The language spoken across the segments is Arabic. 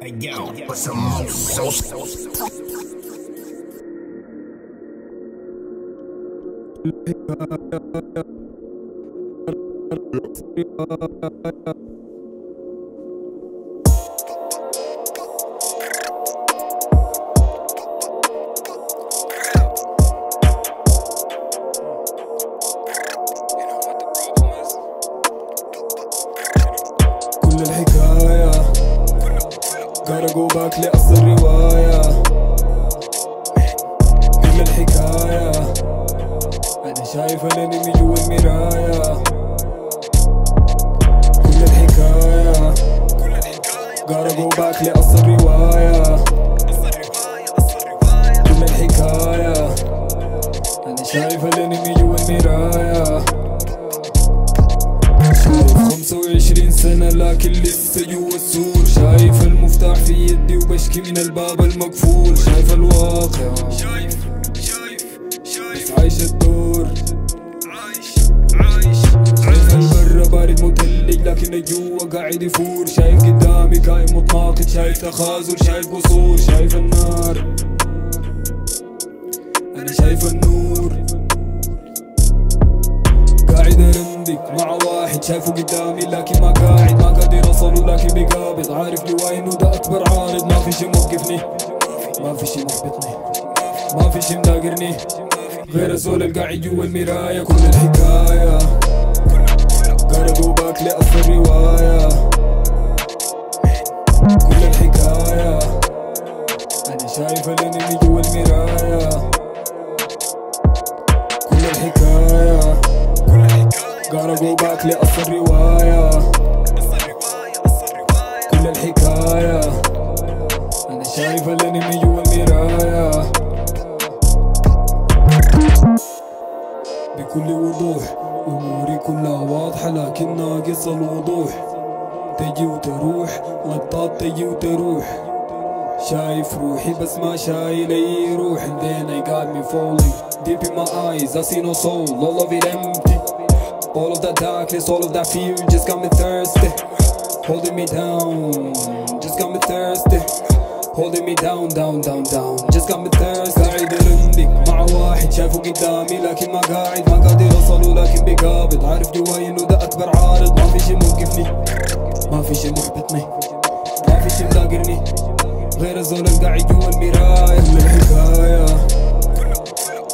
Hey yo, put some more sauce. Back لأصل الرواية كل الحكاية أنا شايف الأنمي جوا المراية كل الحكاية go back لأصل الرواية كل الحكاية أنا شايف الأنمي جوا المراية شايف خمسة وعشرين سنة لكن لسه جوا السور شايف المفتاح في يدي وبشكي من الباب المقفول. شايف الواقع. شايف شايف شايف. بس عايش الدور. عايش عايش شايف البر بارد متلج لكن الجوا قاعد يفور. شايف قدامي كائن متناقض شايف تخاذل شايف قصور. شايف النار. أنا شايف النور. قاعد ارندق مع واحد شايفه قدامي لكن ما قاعد. ما قادر اوصله لكن بيقابض. عارف جواي انه ده أكبر عارض. ما في شي موقفني. ما في شي محبطني. ما في شي مداقرني غير الزول القاعد جوا المراية كل الحكاية. قربوا باك لأصل الرواية الرواية قصة الرواية قصة الرواية. كل الحكاية. أنا شايف الأنمي جوا المراية بكل وضوح أموري كلها واضحة لكن ناقص الوضوح. تجي وتروح لقطات تجي وتروح. شايف روحي بس ما شايل أي روح. And then I got me falling Deep in my eyes I see no soul. All of it empty. All of that darkness, all of that fear just got me thirsty. Holding me down, just got me thirsty. Holding me down, down, down, down Just got me thirsty. قاعد ارندق مع واحد شايفه قدامي لكن ما قاعد ما قادر اوصله لكن بقابض عارف جواي إنه ده أكبر عارض. ما في شي موقفني ما في شي محبطني ما في شي مداقرني غير الزول القاعد جوا المراية كل الحكاية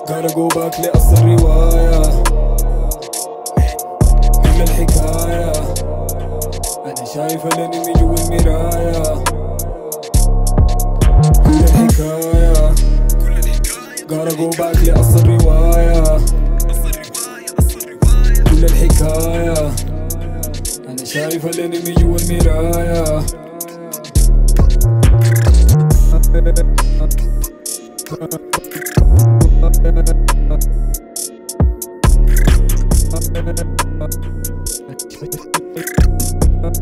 Gotta go back لأصل الرواية. أنا شايف الأنمي جوا المراية كل الحكاية. الرواية قصة الرواية قصة الرواية كل الحكاية. أنا شايف الأنمي جوا المراية